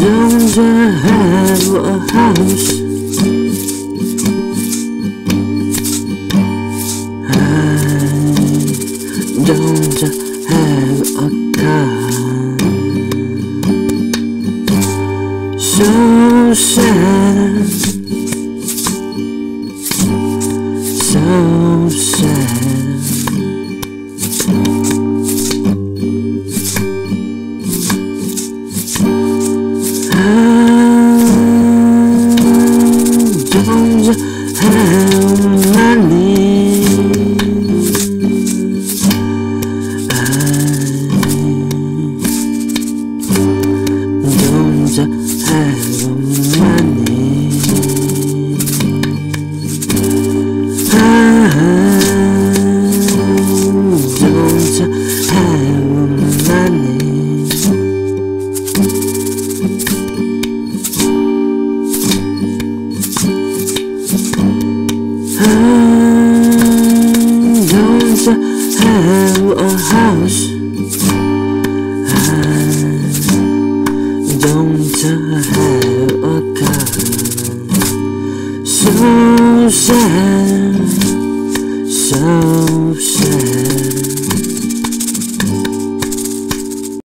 Now I have a house? I don't have a car? So sad. So don't have money. Money. I don't have a house. Don't have a so sad.